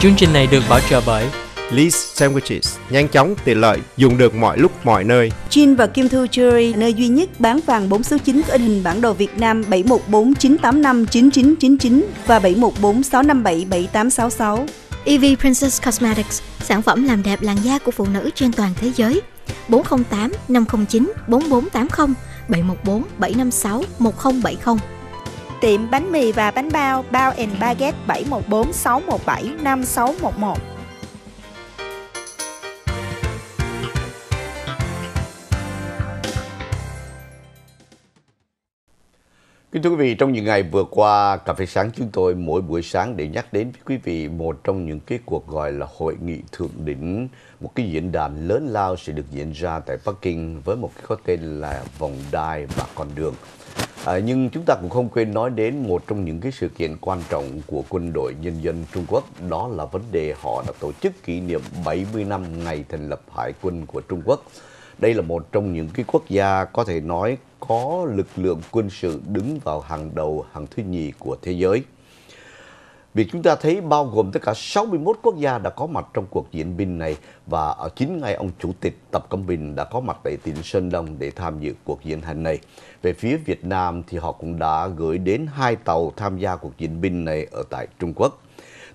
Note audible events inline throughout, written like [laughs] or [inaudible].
Chương trình này được bảo trợ bởi Lee's Sandwiches, nhanh chóng, tiện lợi, dùng được mọi lúc mọi nơi. Jin và Kim Thu Jewelry, nơi duy nhất bán vàng 4 số 9 có in hình bản đồ Việt Nam 714 985 9999 và 714 657 7866. EV Princess Cosmetics, sản phẩm làm đẹp làn da của phụ nữ trên toàn thế giới. 408 509 4480 714 756 1070. Tiệm bánh mì và bánh bao Bao and Baguette 714 617 5611 Kính thưa quý vị, trong những ngày vừa qua, Cà phê sáng chúng tôi mỗi buổi sáng để nhắc đến với quý vị một trong những cái cuộc gọi là hội nghị thượng đỉnh, một cái diễn đàn lớn lao sẽ được diễn ra tại Bắc Kinh với một cái có tên là vòng đai và con đường. À, nhưng chúng ta cũng không quên nói đến một trong những cái sự kiện quan trọng của quân đội nhân dân Trung Quốc, đó là vấn đề họ đã tổ chức kỷ niệm 70 năm ngày thành lập Hải quân của Trung Quốc. Đây là một trong những cái quốc gia có thể nói có lực lượng quân sự đứng vào hàng đầu, hàng thứ nhì của thế giới vì chúng ta thấy bao gồm tất cả 61 quốc gia đã có mặt trong cuộc diễn binh này và ở chính ngày ông Chủ tịch Tập Cận Bình đã có mặt tại tỉnh Sơn Đông để tham dự cuộc diễn hành này. Về phía Việt Nam thì họ cũng đã gửi đến hai tàu tham gia cuộc diễn binh này ở tại Trung Quốc.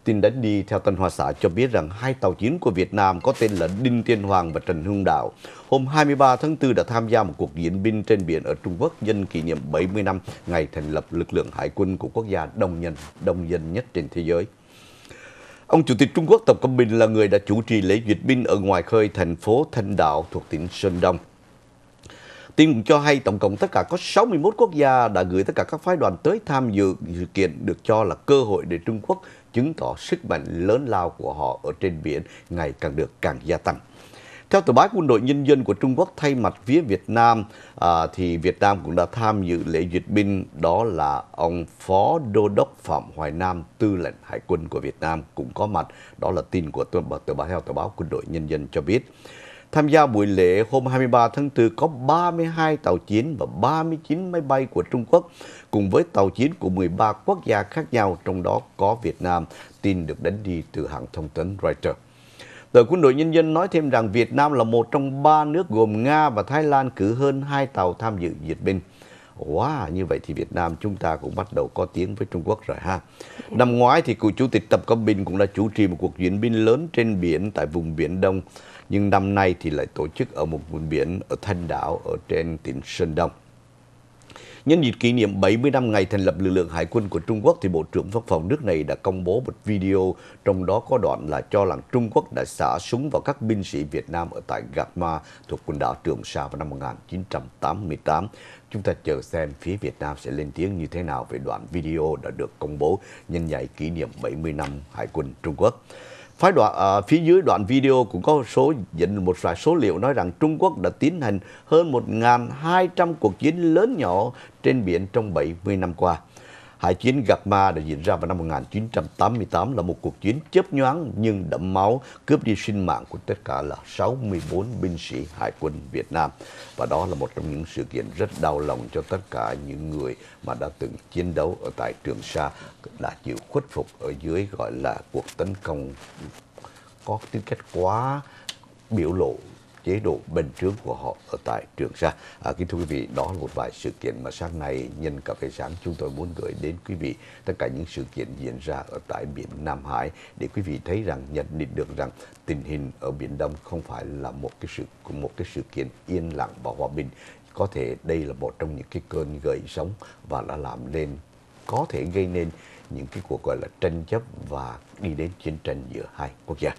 Tin đánh đi theo Tân Hoa Xã cho biết rằng hai tàu chiến của Việt Nam có tên là Đinh Tiên Hoàng và Trần Hưng Đạo hôm 23 tháng 4 đã tham gia một cuộc diễn binh trên biển ở Trung Quốc nhân kỷ niệm 70 năm ngày thành lập lực lượng hải quân của quốc gia đông nhân, đông dân nhất trên thế giới. Ông Chủ tịch Trung Quốc Tập Cận Bình là người đã chủ trì lễ duyệt binh ở ngoài khơi thành phố Thanh Đạo thuộc tỉnh Sơn Đông. Tin cũng cho hay tổng cộng tất cả có 61 quốc gia đã gửi tất cả các phái đoàn tới tham dự sự kiện được cho là cơ hội để Trung Quốc chứng tỏ sức mạnh lớn lao của họ ở trên biển ngày càng được càng gia tăng. Theo tờ báo Quân đội Nhân dân của Trung Quốc thay mặt phía Việt Nam, à, thì Việt Nam cũng đã tham dự lễ duyệt binh, đó là ông Phó Đô đốc Phạm Hoài Nam, tư lệnh Hải quân của Việt Nam cũng có mặt. Đó là tin của tờ, tờ báo theo tờ báo Quân đội Nhân dân cho biết. Tham gia buổi lễ hôm 23 tháng 4 có 32 tàu chiến và 39 máy bay của Trung Quốc cùng với tàu chiến của 13 quốc gia khác nhau, trong đó có Việt Nam, tin được đánh đi từ hãng thông tấn Reuters. Tờ Quân đội Nhân dân nói thêm rằng Việt Nam là một trong ba nước gồm Nga và Thái Lan cử hơn hai tàu tham dự duyệt binh. Wow, như vậy thì Việt Nam chúng ta cũng bắt đầu có tiếng với Trung Quốc rồi ha. Năm ngoái thì cựu chủ tịch Tập Cận Bình cũng đã chủ trì một cuộc diễn binh lớn trên biển tại vùng Biển Đông. Nhưng năm nay thì lại tổ chức ở một vùng biển ở Thanh Đảo ở trên tỉnh Sơn Đông. Nhân dịp kỷ niệm 70 năm ngày thành lập lực lượng hải quân của Trung Quốc, thì Bộ trưởng Quốc phòng nước này đã công bố một video, trong đó có đoạn là cho rằng Trung Quốc đã xả súng vào các binh sĩ Việt Nam ở tại Gạc Ma thuộc quần đảo Trường Sa vào năm 1988. Chúng ta chờ xem phía Việt Nam sẽ lên tiếng như thế nào về đoạn video đã được công bố nhân ngày kỷ niệm 70 năm Hải quân Trung Quốc. Phái đoạn, à, phía dưới đoạn video cũng có số dẫn một vài số liệu nói rằng Trung Quốc đã tiến hành hơn 1.200 cuộc chiến lớn nhỏ trên biển trong 70 năm qua. Hải chiến Gạc Ma đã diễn ra vào năm 1988 là một cuộc chiến chớp nhoáng nhưng đẫm máu, cướp đi sinh mạng của tất cả là 64 binh sĩ Hải quân Việt Nam. Và đó là một trong những sự kiện rất đau lòng cho tất cả những người mà đã từng chiến đấu ở tại Trường Sa, đã chịu khuất phục ở dưới gọi là cuộc tấn công có tính cách quá biểu lộ chế độ bền trướng của họ ở tại Trường Sa. À, kính thưa quý vị, đó là một vài sự kiện mà sáng nay nhân cà phê sáng chúng tôi muốn gửi đến quý vị tất cả những sự kiện diễn ra ở tại biển Nam Hải để quý vị thấy rằng nhận định được rằng tình hình ở biển Đông không phải là một cái sự một cái sự kiện yên lặng và hòa bình. Có thể đây là một trong những cái cơn gợi sóng và đã làm lên có thể gây nên những cái cuộc gọi là tranh chấp và đi đến chiến tranh giữa hai quốc gia.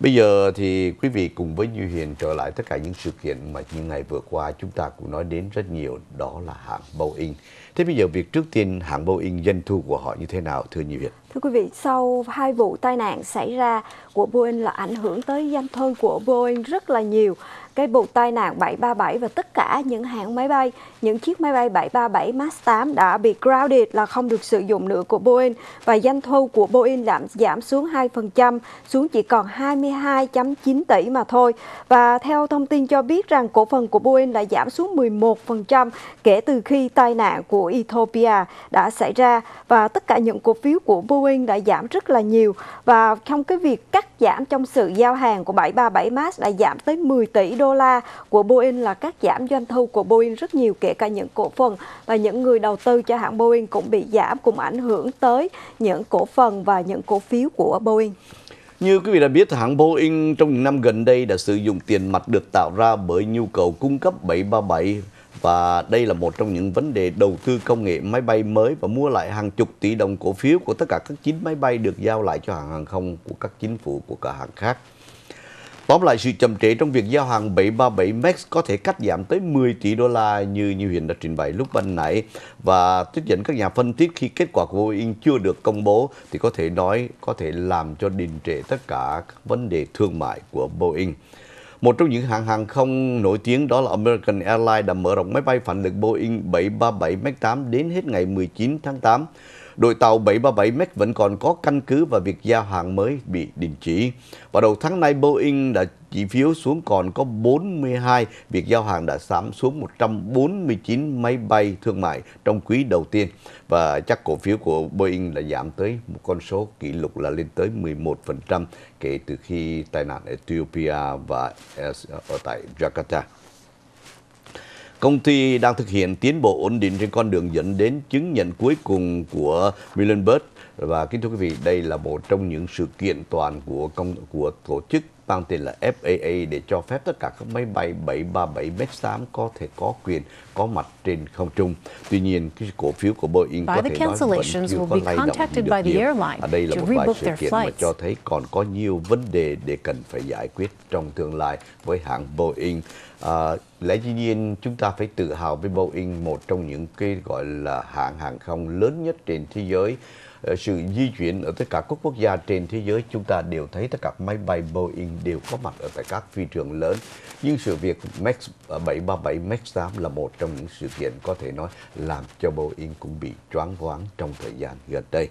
Bây giờ thì quý vị cùng với Như Hiền trở lại tất cả những sự kiện mà những ngày vừa qua chúng ta cũng nói đến rất nhiều, đó là hãng Boeing. Thế bây giờ việc trước tiên hãng Boeing doanh thu của họ như thế nào thưa Như Việt? Thưa quý vị, sau hai vụ tai nạn xảy ra của Boeing là ảnh hưởng tới doanh thu của Boeing rất là nhiều. cái vụ tai nạn 737 và tất cả những hãng máy bay, những chiếc máy bay 737 MAX 8 đã bị grounded là không được sử dụng nữa của Boeing và doanh thu của Boeing giảm giảm xuống 2% xuống chỉ còn 22.9 tỷ mà thôi. Và theo thông tin cho biết rằng cổ phần của Boeing đã giảm xuống 11% kể từ khi tai nạn của của Ethiopia đã xảy ra và tất cả những cổ phiếu của Boeing đã giảm rất là nhiều và trong cái việc cắt giảm trong sự giao hàng của 737 MAX đã giảm tới 10 tỷ đô la của Boeing là cắt giảm doanh thu của Boeing rất nhiều kể cả những cổ phần và những người đầu tư cho hãng Boeing cũng bị giảm cũng ảnh hưởng tới những cổ phần và những cổ phiếu của Boeing. Như quý vị đã biết, hãng Boeing trong những năm gần đây đã sử dụng tiền mặt được tạo ra bởi nhu cầu cung cấp 737 và đây là một trong những vấn đề đầu tư công nghệ máy bay mới và mua lại hàng chục tỷ đồng cổ phiếu của tất cả các chín máy bay được giao lại cho hãng hàng không của các chính phủ, của cả hãng khác. Tóm lại, sự chậm trễ trong việc giao hàng 737 MAX có thể cắt giảm tới 10 tỷ đô la như như Huyền đã trình bày lúc ban nãy và tiếp dẫn các nhà phân tích, khi kết quả của Boeing chưa được công bố thì có thể nói có thể làm cho đình trệ tất cả các vấn đề thương mại của Boeing. Một trong những hãng hàng không nổi tiếng đó là American Airlines đã mở rộng máy bay phản lực Boeing 737 MAX 8 đến hết ngày 19 tháng 8 đội tàu 737 MAX vẫn còn có căn cứ và việc giao hàng mới bị đình chỉ. Vào đầu tháng nay Boeing đã chỉ phiếu xuống còn có 42, việc giao hàng đã giảm xuống 149 máy bay thương mại trong quý đầu tiên. Và chắc cổ phiếu của Boeing là giảm tới một con số kỷ lục là lên tới 11% kể từ khi tai nạn Ethiopia và ờ, ở tại Jakarta. Công ty đang thực hiện tiến bộ ổn định trên con đường dẫn đến chứng nhận cuối cùng của Millenberg và kính thưa quý vị, đây là một trong những sự kiện toàn của công của tổ chức mang tên là FAA để cho phép tất cả các máy bay 737 MAX 8 có thể có quyền có mặt trên không trung. Tuy nhiên, cái cổ phiếu của Boeing có thể nói vẫn chưa có lay động được nhiều. Ở đây là một vài sự kiện mà cho thấy còn có nhiều vấn đề để cần phải giải quyết trong tương lai với hãng Boeing. À, lẽ dĩ nhiên chúng ta phải tự hào với Boeing, một trong những cái gọi là hãng hàng không lớn nhất trên thế giới Ờ, sự di chuyển ở tất cả các quốc gia trên thế giới, chúng ta đều thấy tất cả máy bay Boeing đều có mặt ở tại các phi trường lớn nhưng sự việc Max ờ, 737 Max 8 là một trong những sự kiện có thể nói làm cho Boeing cũng bị choáng váng trong thời gian gần đây.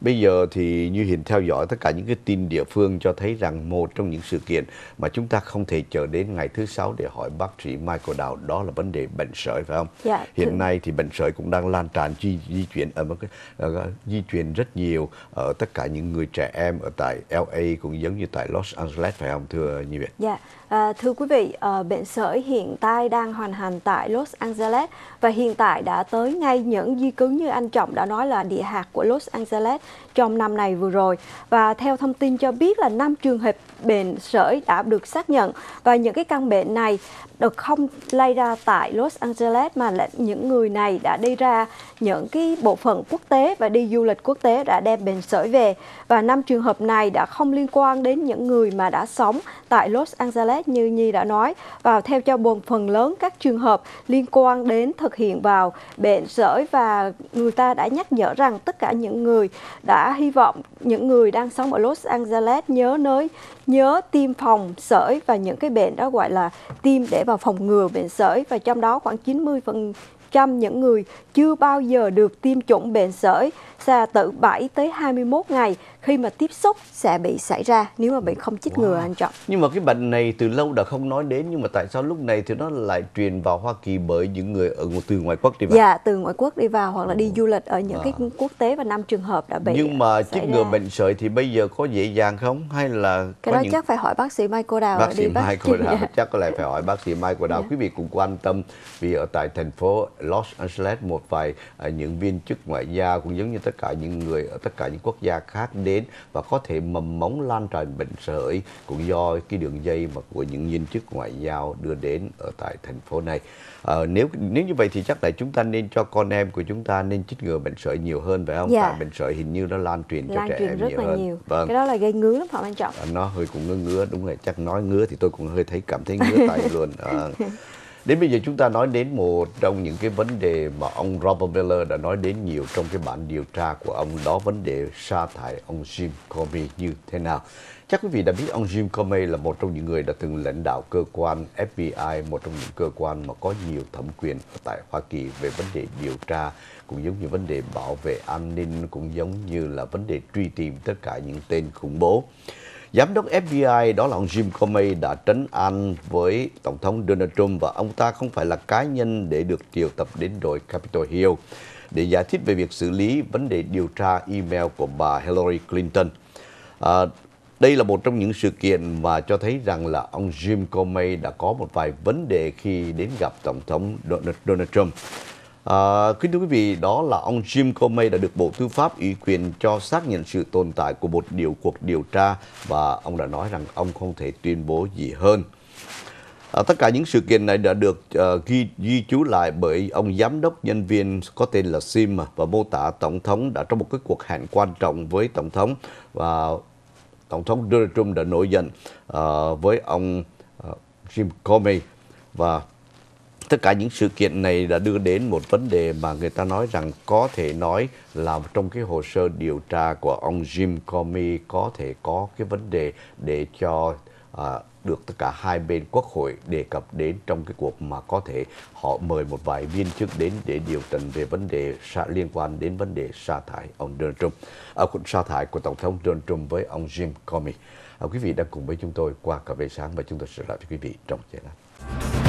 Bây giờ thì như Hiền theo dõi tất cả những cái tin địa phương cho thấy rằng một trong những sự kiện mà chúng ta không thể chờ đến ngày thứ sáu để hỏi bác sĩ Michael Đào đó là vấn đề bệnh sởi phải không? Dạ, Hiện thử... nay thì bệnh sởi cũng đang lan tràn di, di chuyển ở uh, di chuyển rất nhiều ở tất cả những người trẻ em ở tại LA cũng giống như tại Los Angeles phải không thưa Nhi Việt? Dạ. À, thưa quý vị, à, bệnh sởi hiện tại đang hoàn hành tại Los Angeles và hiện tại đã tới ngay những di chứng như anh Trọng đã nói là địa hạt của Los Angeles trong năm này vừa rồi. Và theo thông tin cho biết là 5 trường hợp bệnh sởi đã được xác nhận và những cái căn bệnh này được không lây ra tại Los Angeles mà là những người này đã đi ra những cái bộ phận quốc tế và đi du lịch quốc tế đã đem bệnh sởi về và năm trường hợp này đã không liên quan đến những người mà đã sống tại Los Angeles như Nhi đã nói, và theo cho buồn phần lớn các trường hợp liên quan đến thực hiện vào bệnh sởi và người ta đã nhắc nhở rằng tất cả những người đã hy vọng, những người đang sống ở Los Angeles nhớ nơi, nhớ tiêm phòng sởi và những cái bệnh đó gọi là tiêm để vào phòng ngừa bệnh sởi. Và trong đó khoảng 90 phần trăm những người chưa bao giờ được tiêm chủng bệnh sởi, xa từ 7 tới 21 ngày khi mà tiếp xúc sẽ bị xảy ra nếu mà bị không chích wow. ngừa anh Trọng. Nhưng mà cái bệnh này từ lâu đã không nói đến nhưng mà tại sao lúc này thì nó lại truyền vào Hoa Kỳ bởi những người ở từ ngoài quốc đi vào? Dạ, từ ngoại quốc đi vào hoặc là đi du lịch ở những à. cái quốc tế và năm trường hợp đã bị Nhưng mà chích ngừa bệnh sởi thì bây giờ có dễ dàng không hay là cái đó những... chắc phải hỏi bác sĩ Michael Đào bác sĩ đi Michael Đào chắc có lẽ phải hỏi bác sĩ Michael Đào. Dạ. Quý vị cũng quan tâm vì ở tại thành phố Los Angeles một vài uh, những viên chức ngoại giao cũng giống như tất cả những người ở tất cả những quốc gia khác đến và có thể mầm móng lan tràn bệnh sởi cũng do cái đường dây mà của những viên chức ngoại giao đưa đến ở tại thành phố này. À, nếu nếu như vậy thì chắc là chúng ta nên cho con em của chúng ta nên chích ngừa bệnh sởi nhiều hơn phải không? Dạ. Tại bệnh sởi hình như nó lan truyền cho lan trẻ truyền em rất nhiều là hơn. Nhiều. Vâng. Cái đó là gây ngứa lắm Phạm Anh Trọng. À, nó hơi cũng ngứa ngứa đúng rồi chắc nói ngứa thì tôi cũng hơi thấy cảm thấy ngứa tay [laughs] luôn. À, Đến bây giờ chúng ta nói đến một trong những cái vấn đề mà ông Robert Miller đã nói đến nhiều trong cái bản điều tra của ông đó vấn đề sa thải ông Jim Comey như thế nào. Chắc quý vị đã biết ông Jim Comey là một trong những người đã từng lãnh đạo cơ quan FBI, một trong những cơ quan mà có nhiều thẩm quyền tại Hoa Kỳ về vấn đề điều tra, cũng giống như vấn đề bảo vệ an ninh, cũng giống như là vấn đề truy tìm tất cả những tên khủng bố. Giám đốc FBI đó là ông Jim Comey đã trấn an với Tổng thống Donald Trump và ông ta không phải là cá nhân để được triệu tập đến đội Capitol Hill để giải thích về việc xử lý vấn đề điều tra email của bà Hillary Clinton. À, đây là một trong những sự kiện mà cho thấy rằng là ông Jim Comey đã có một vài vấn đề khi đến gặp Tổng thống Donald Trump. À, kính thưa quý vị, đó là ông Jim Comey đã được Bộ Tư pháp ủy quyền cho xác nhận sự tồn tại của một điều cuộc điều tra và ông đã nói rằng ông không thể tuyên bố gì hơn. À, tất cả những sự kiện này đã được uh, ghi ghi chú lại bởi ông giám đốc nhân viên có tên là Sim và mô tả tổng thống đã trong một cái cuộc hẹn quan trọng với tổng thống và tổng thống Donald Trump đã nổi giận uh, với ông uh, Jim Comey và tất cả những sự kiện này đã đưa đến một vấn đề mà người ta nói rằng có thể nói là trong cái hồ sơ điều tra của ông Jim Comey có thể có cái vấn đề để cho à, được tất cả hai bên quốc hội đề cập đến trong cái cuộc mà có thể họ mời một vài viên chức đến để điều trần về vấn đề sa, liên quan đến vấn đề sa thải ông Donald Trump, à, sa thải của tổng thống Donald Trump với ông Jim Comey. À, quý vị đang cùng với chúng tôi qua cà phê sáng và chúng tôi sẽ lại với quý vị trong giây lát.